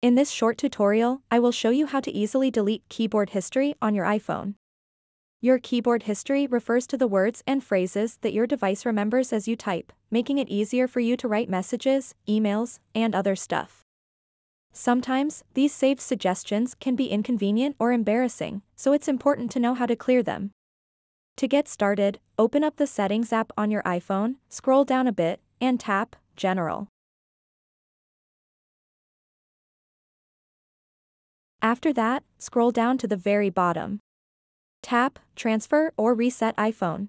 In this short tutorial, I will show you how to easily delete keyboard history on your iPhone. Your keyboard history refers to the words and phrases that your device remembers as you type, making it easier for you to write messages, emails, and other stuff. Sometimes, these saved suggestions can be inconvenient or embarrassing, so it's important to know how to clear them. To get started, open up the Settings app on your iPhone, scroll down a bit, and tap General. After that, scroll down to the very bottom. Tap, Transfer or Reset iPhone.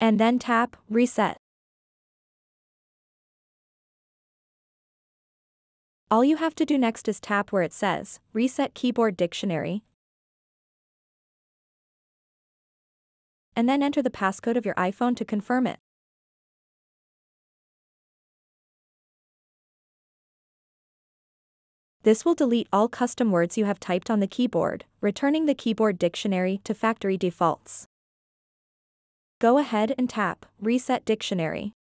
And then tap, Reset. All you have to do next is tap where it says, Reset Keyboard Dictionary, and then enter the passcode of your iPhone to confirm it. This will delete all custom words you have typed on the keyboard, returning the keyboard dictionary to factory defaults. Go ahead and tap Reset Dictionary.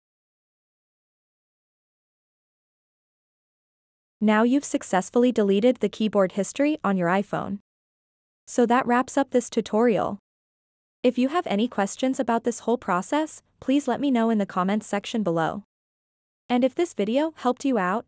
Now you've successfully deleted the keyboard history on your iPhone. So that wraps up this tutorial. If you have any questions about this whole process, please let me know in the comments section below. And if this video helped you out,